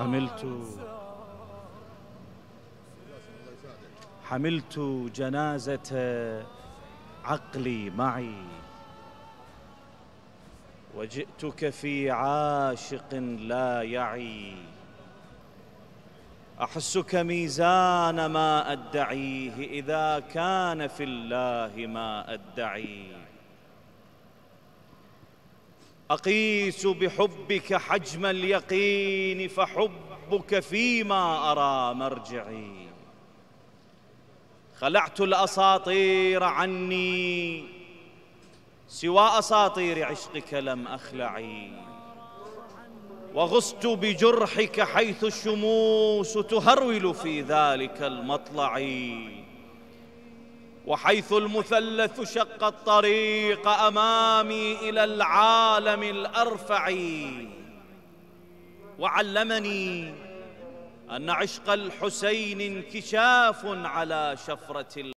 حملت حملت جنازة عقلي معي. وجئتك في عاشق لا يعي. أحسك ميزان ما أدعيه إذا كان في الله ما أدعي. أقيس بحبك حجم اليقين فحبك فيما أرى مرجعي. خلعت الأساطير عني سوى أساطير عشقك لم أخلعي. وغصت بجرحك حيث الشموس تهرول في ذلك المطلع. وحيث المثلث شق الطريق أمامي إلى العالم الأرفع. وعلمني أن عشق الحسين انكشاف على شفرة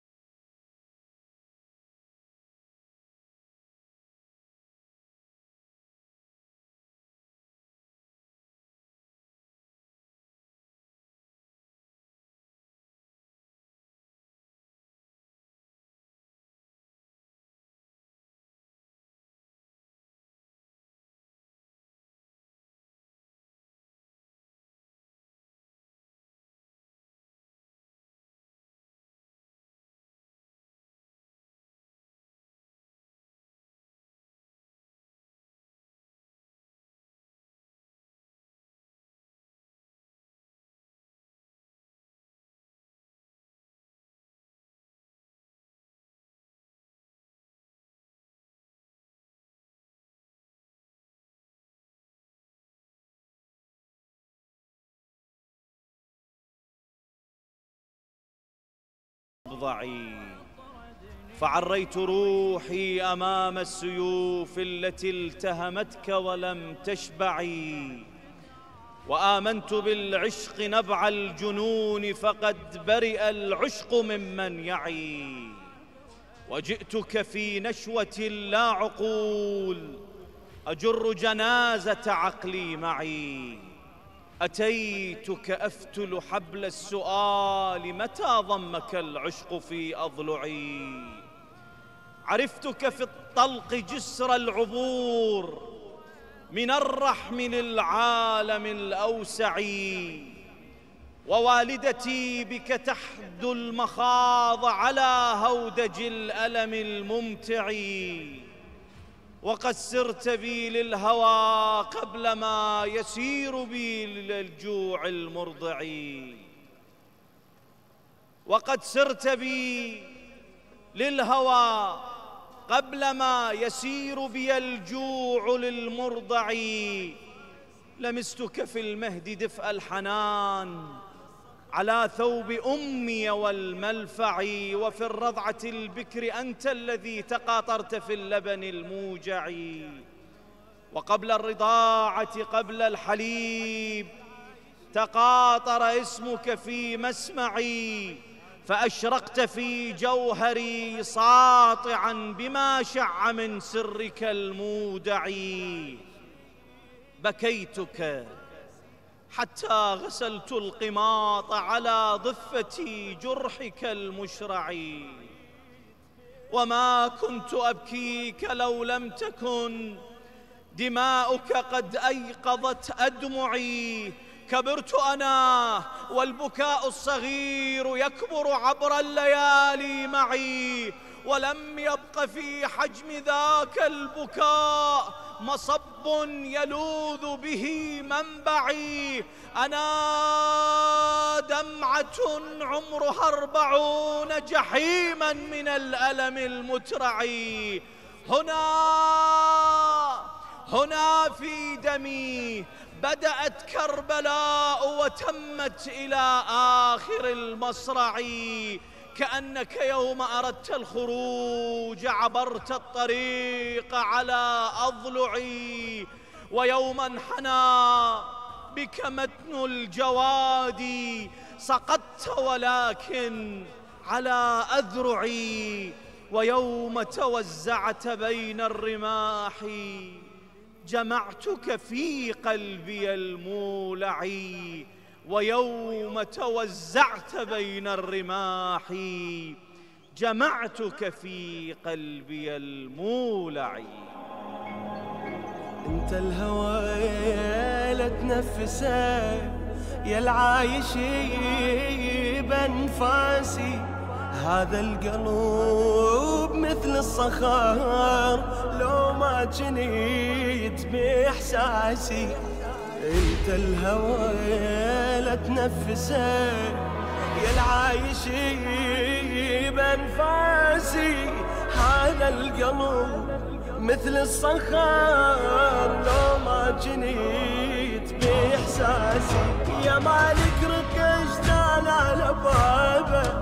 ضعي فعريت روحي أمام السيوف التي التهمتك ولم تشبعي. وآمنت بالعشق نبع الجنون فقد برئ العشق ممن يعي. وجئتك في نشوة لا عقول أجر جنازة عقلي معي. أتيتك أفتل حبل السؤال متى ضمك العشق في أضلعي؟ عرفتك في الطلق جسر العبور من الرحم للعالم الأوسع. ووالدتي بك تحدو المخاض على هودج الألم الممتع. وقد سرت بي للهوى قبل ما يسير بي للجوع المرضع. وقد سرت بي للهوى قبل ما يسير بي الجوع للمرضع. لمستك في المهد دفء الحنان. على ثوب أمي والملفع وفي الرضعة البكر أنت الذي تقاطرت في اللبن الموجع. وقبل الرضاعة قبل الحليب تقاطر اسمك في مسمعي فأشرقت في جوهري ساطعا بما شع من سرك المودع بكيتك حتى غسلت القماط على ضفة جرحك المشرع. وما كنت أبكيك لو لم تكن. دماؤك قد أيقظت أدمعي. كبرت أنا والبكاء الصغير يكبر عبر الليالي معي. ولم يبق في حجم ذاك البكاء مصب يلوذ به منبعي أنا دمعة عمرها أربعون جحيما من الألم المترع هنا هنا في دمي بدأت كربلاء وتمت إلى آخر المصرع كأنك يوم أردت الخروج عبرت الطريق على أضلعي ويوما انحنى بك متن الجواد سقطت ولكن على أذرعي ويوم توزعت بين الرماح جمعتك في قلبي المولع. ويوم توزعت بين الرماح جمعتك في قلبي المولع. انت الهوى لا تنفسه يا العايش بانفاسي هذا القلب مثل الصخر لو ما جنيت بإحساسي. انت الهوى لا تنفسه يا العايش بأنفاسي. هذا القلب مثل الصخر لو ما جنيت بإحساسي. يا مالك ركشت على بابك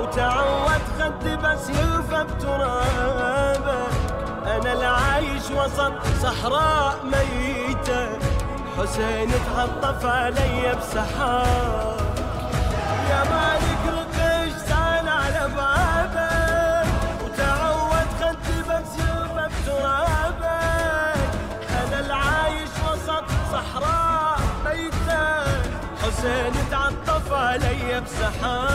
وتعود خدي بس يلفى بترابك أنا العايش وسط صحراء ميتة حسين تعطف علي بسحاب. يا مالك رقشت أنا على بابك وتعود خدي بس يلفى بترابك أنا العايش وسط صحراء ميتة حسين تعطف علي بسحاب.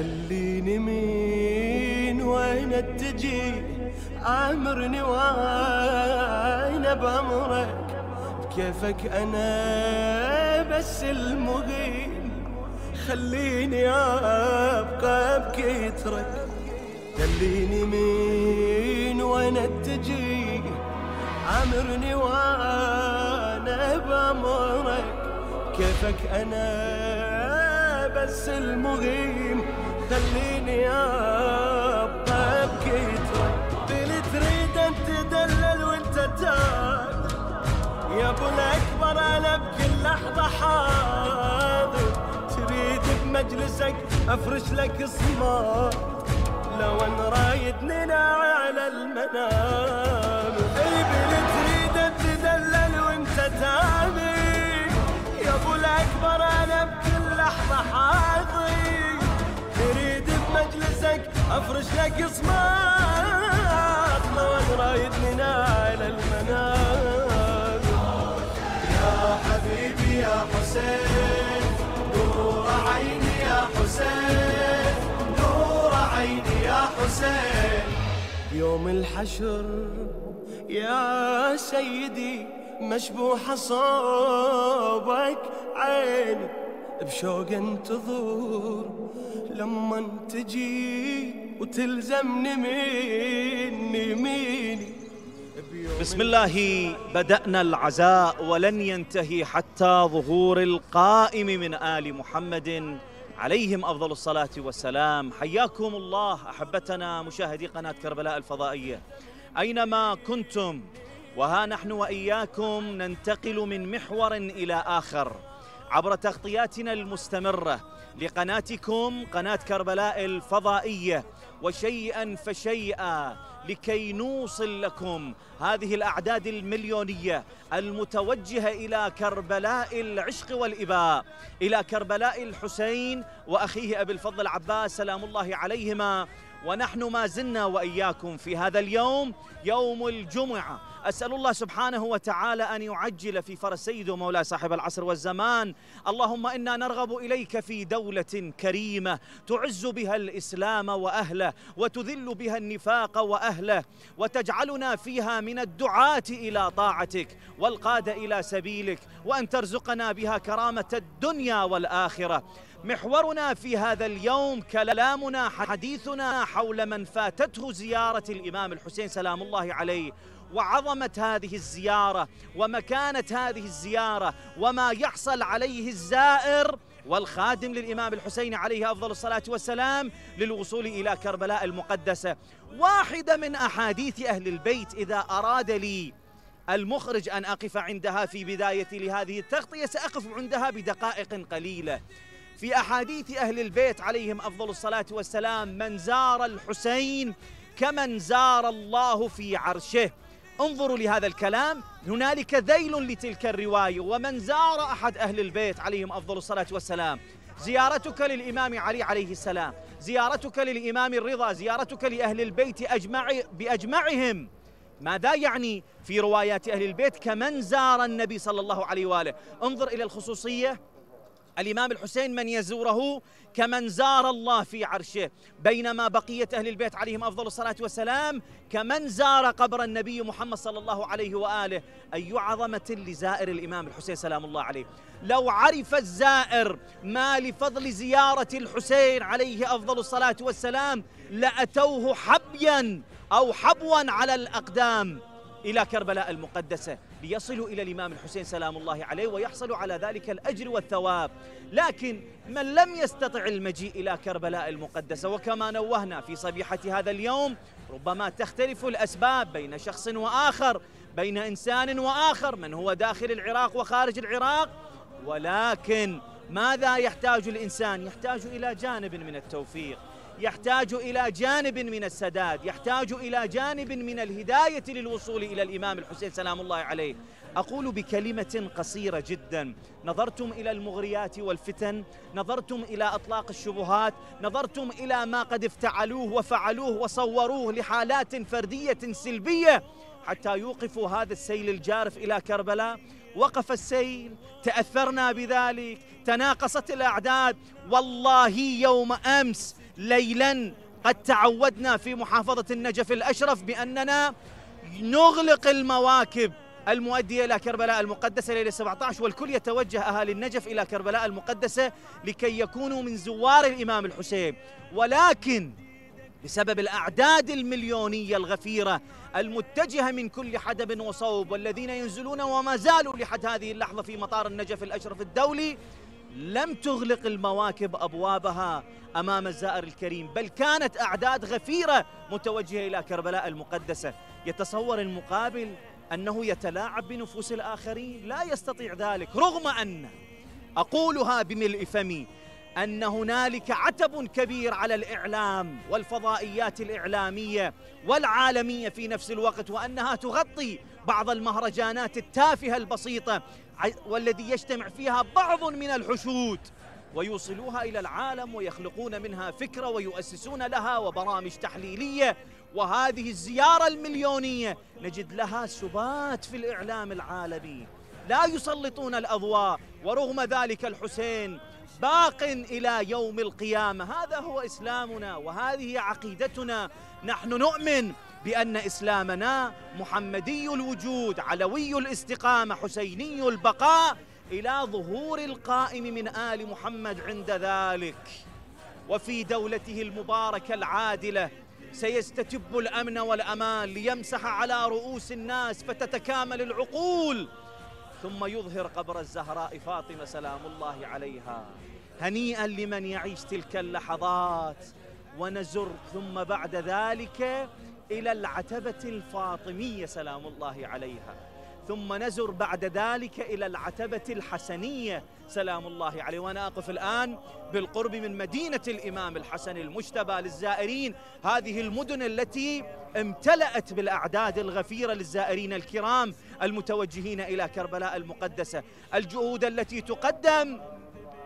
دليني مين وين اتجي عامرني وين بأمرك؟ بكيفك أنا بس المغيب. خليني أبقى بكترك. دليني مين وين اتجي عامرني وأنا بأمرك. كيفك أنا بس المغيم خليني ابقى بكترك اللي تريد أن تدلل وأنت تاك يا أبو الأكبر أنا بكل لحظة حاضر تريد بمجلسك أفرش لك صمام لو أن رايدني على المنام. أي بلي تريد تدلل وأنت تابي يا أبو الأكبر أنا بكل لحظة حاضي تريد بمجلسك أفرش لك صمات لو ان رايدني على المنام. يا حبيبي يا حسين نور عيني يا حسين نور عيني يا حسين. يوم الحشر يا سيدي مشبوح صوبك عيني. بشوق انتظر لما تجي وتلزمني مني ميني بسم الله بدأنا العزاء ولن ينتهي حتى ظهور القائم من آل محمد عليهم أفضل الصلاة والسلام. حياكم الله أحبتنا مشاهدي قناة كربلاء الفضائية. أينما كنتم وها نحن وإياكم ننتقل من محور إلى آخر. عبر تغطياتنا المستمرة لقناتكم قناة كربلاء الفضائية. وشيئا فشيئا لكي نوصل لكم هذه الأعداد المليونية المتوجهة إلى كربلاء العشق والإباء إلى كربلاء الحسين وأخيه أبي الفضل عباس سلام الله عليهما. ونحن ما زلنا وإياكم في هذا اليوم يوم الجمعة. أسأل الله سبحانه وتعالى أن يعجل في فرس سيد ومولى صاحب العصر والزمان. اللهم إنا نرغب إليك في دولة كريمة تعز بها الإسلام وأهله وتذل بها النفاق وأهله وتجعلنا فيها من الدعاة إلى طاعتك والقادة إلى سبيلك وأن ترزقنا بها كرامة الدنيا والآخرة. محورنا في هذا اليوم كلامنا حديثنا حول من فاتته زيارة الإمام الحسين سلام الله عليه. وعظمة هذه الزيارة ومكانة هذه الزيارة وما يحصل عليه الزائر والخادم للإمام الحسين عليه أفضل الصلاة والسلام للوصول إلى كربلاء المقدسة. واحدة من أحاديث أهل البيت إذا أراد لي المخرج أن أقف عندها في بداية لهذه التغطية سأقف عندها بدقائق قليلة. في أحاديث أهل البيت عليهم أفضل الصلاة والسلام من زار الحسين كمن زار الله في عرشه انظروا لهذا الكلام. هنالك ذيل لتلك الرواية ومن زار أحد أهل البيت عليهم أفضل الصلاة والسلام. زيارتك للإمام علي عليه السلام زيارتك للإمام الرضا زيارتك لأهل البيت أجمع بأجمعهم. ماذا يعني في روايات أهل البيت كمن زار النبي صلى الله عليه وآله؟ انظر إلى الخصوصية. الإمام الحسين من يزوره كمن زار الله في عرشه. بينما بقية أهل البيت عليهم أفضل الصلاة والسلام كمن زار قبر النبي محمد صلى الله عليه وآله. أي عظمة لزائر الإمام الحسين سلام الله عليه. لو عرف الزائر ما لفضل زيارة الحسين عليه أفضل الصلاة والسلام لأتوه حبيا أو حبوا على الأقدام إلى كربلاء المقدسة. ليصلوا إلى الإمام الحسين سلام الله عليه ويحصلوا على ذلك الأجر والثواب. لكن من لم يستطع المجيء إلى كربلاء المقدسة وكما نوهنا في صبيحة هذا اليوم ربما تختلف الأسباب بين شخص وآخر بين إنسان وآخر من هو داخل العراق وخارج العراق. ولكن ماذا يحتاج الإنسان؟ يحتاج إلى جانب من التوفيق. يحتاج إلى جانب من السداد يحتاج إلى جانب من الهداية للوصول إلى الإمام الحسين سلام الله عليه. أقول بكلمة قصيرة جدا. نظرتم إلى المغريات والفتن نظرتم إلى أطلاق الشبهات نظرتم إلى ما قد افتعلوه وفعلوه وصوروه لحالات فردية سلبية حتى يوقفوا هذا السيل الجارف إلى كربلاء. وقف السيل تأثرنا بذلك تناقصت الأعداد. والله يوم أمس ليلا قد تعودنا في محافظة النجف الأشرف بأننا نغلق المواكب المؤدية إلى كربلاء المقدسة ليلة 17 والكل يتوجه أهالي النجف إلى كربلاء المقدسة لكي يكونوا من زوار الإمام الحسين. ولكن بسبب الأعداد المليونية الغفيرة المتجهة من كل حدب وصوب والذين ينزلون وما زالوا لحد هذه اللحظة في مطار النجف الأشرف الدولي لم تغلق المواكب أبوابها أمام الزائر الكريم بل كانت أعداد غفيرة متوجهة إلى كربلاء المقدسة. يتصور المقابل أنه يتلاعب بنفوس الآخرين لا يستطيع ذلك رغم أن أقولها بملء فمي أن هنالك عتب كبير على الإعلام والفضائيات الإعلامية والعالمية في نفس الوقت وأنها تغطي بعض المهرجانات التافهة البسيطة والذي يجتمع فيها بعض من الحشود. ويوصلوها إلى العالم ويخلقون منها فكرة ويؤسسون لها وبرامج تحليلية. وهذه الزيارة المليونية نجد لها سبات في الإعلام العالمي. لا يسلطون الأضواء ورغم ذلك الحسين باق إلى يوم القيامة. هذا هو إسلامنا وهذه عقيدتنا. نحن نؤمن بأن إسلامنا محمدي الوجود علوي الاستقامة حسيني البقاء إلى ظهور القائم من آل محمد عند ذلك. وفي دولته المباركة العادلة سيستتب الأمن والأمان ليمسح على رؤوس الناس فتتكامل العقول. ثم يظهر قبر الزهراء فاطمة سلام الله عليها هنيئا لمن يعيش تلك اللحظات. ونزر ثم بعد ذلك إلى العتبة الفاطمية سلام الله عليها. ثم نزر بعد ذلك إلى العتبة الحسنية سلام الله عليه. وأنا أقف الآن بالقرب من مدينة الإمام الحسن المجتبى للزائرين. هذه المدن التي امتلأت بالأعداد الغفيرة للزائرين الكرام المتوجهين إلى كربلاء المقدسة. الجهود التي تقدم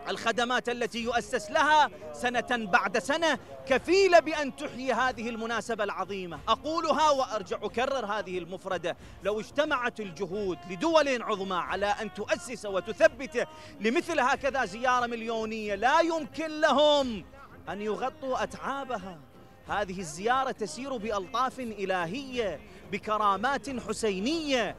الخدمات التي يؤسس لها سنة بعد سنة كفيلة بأن تحيي هذه المناسبة العظيمة. أقولها وأرجع أكرر هذه المفردة. لو اجتمعت الجهود لدول عظمى على أن تؤسس وتثبت لمثل هكذا زيارة مليونية لا يمكن لهم أن يغطوا أتعابها. هذه الزيارة تسير بألطاف إلهية بكرامات حسينية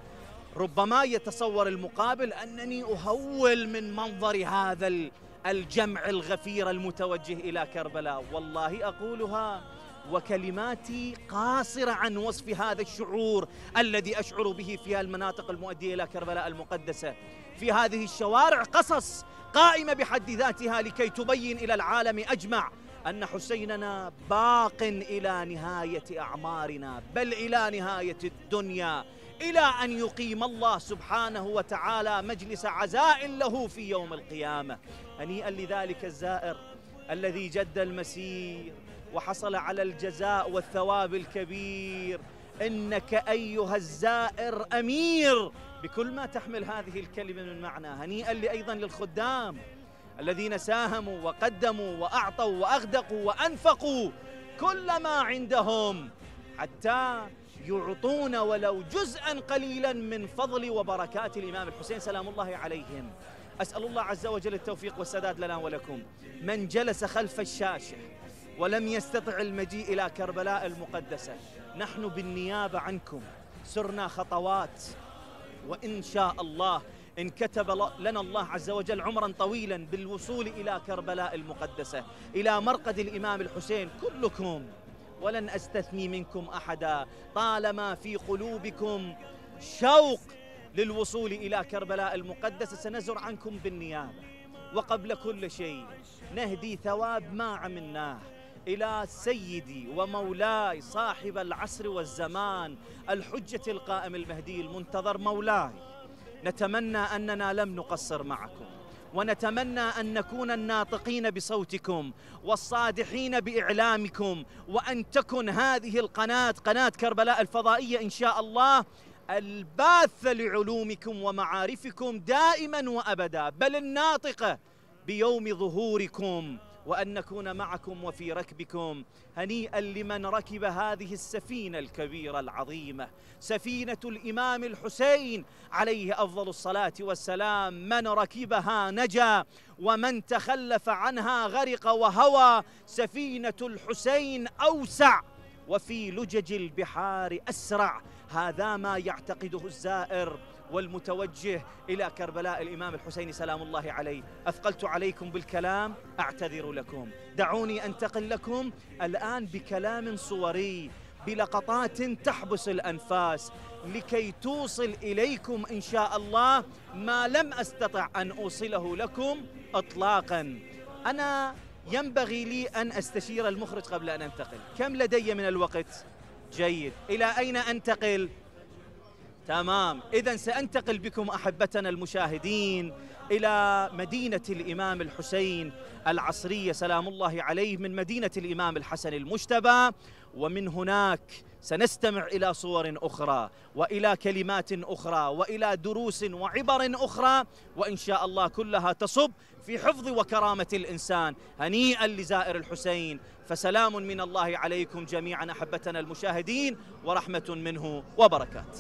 ربما يتصور المقابل أنني أهول من منظر هذا الجمع الغفير المتوجه إلى كربلاء. والله أقولها وكلماتي قاصرة عن وصف هذا الشعور الذي أشعر به في المناطق المؤدية إلى كربلاء المقدسة. في هذه الشوارع قصص قائمة بحد ذاتها لكي تبين إلى العالم أجمع أن حسيننا باق إلى نهاية أعمارنا بل إلى نهاية الدنيا. إلى أن يقيم الله سبحانه وتعالى مجلس عزاء له في يوم القيامة. هنيئا لذلك الزائر الذي جد المسير وحصل على الجزاء والثواب الكبير. إنك أيها الزائر أمير بكل ما تحمل هذه الكلمة من معنى. هنيئا أيضا للخدام الذين ساهموا وقدموا وأعطوا وأغدقوا وأنفقوا كل ما عندهم حتى يعطون ولو جزءا قليلا من فضل وبركات الإمام الحسين. سلام الله عليهم. أسأل الله عز وجل التوفيق والسداد لنا ولكم. من جلس خلف الشاشة ولم يستطع المجيء إلى كربلاء المقدسة نحن بالنيابة عنكم. سرنا خطوات. وإن شاء الله إن كتب لنا الله عز وجل عمرا طويلا بالوصول إلى كربلاء المقدسة. إلى مرقد الإمام الحسين كلكم. ولن أستثني منكم أحدا. طالما في قلوبكم شوق للوصول إلى كربلاء المقدسة سنزر عنكم بالنيابة. وقبل كل شيء نهدي ثواب ما عملناه إلى سيدي ومولاي صاحب العصر والزمان الحجة القائم المهدي المنتظر مولاي. نتمنى أننا لم نقصر معكم. ونتمنى أن نكون الناطقين بصوتكم والصادحين بإعلامكم وأن تكن هذه القناة قناة كربلاء الفضائية إن شاء الله الباث لعلومكم ومعارفكم دائما وأبدا بل الناطقة بيوم ظهوركم. وأن نكون معكم وفي ركبكم هنيئا لمن ركب هذه السفينة الكبيرة العظيمة سفينة الإمام الحسين عليه أفضل الصلاة والسلام. من ركبها نجا ومن تخلف عنها غرق وهوى. سفينة الحسين أوسع وفي لجج البحار أسرع. هذا ما يعتقده الزائر والمتوجه إلى كربلاء الإمام الحسين سلام الله عليه. أثقلت عليكم بالكلام أعتذر لكم. دعوني أنتقل لكم الآن بكلام صوري بلقطات تحبس الأنفاس لكي توصل إليكم إن شاء الله ما لم أستطع أن أوصله لكم إطلاقا. أنا ينبغي لي أن أستشير المخرج قبل أن أنتقل. كم لدي من الوقت؟ جيد. إلى أين أنتقل؟ تمام. إذا سأنتقل بكم أحبتنا المشاهدين. إلى مدينة الإمام الحسين العصرية سلام الله عليه من مدينة الإمام الحسن المجتبى. ومن هناك سنستمع إلى صور أخرى وإلى كلمات أخرى وإلى دروس وعبر أخرى وإن شاء الله كلها تصب في حفظ وكرامة الإنسان. هنيئا لزائر الحسين فسلام من الله عليكم جميعا أحبتنا المشاهدين ورحمة منه وبركات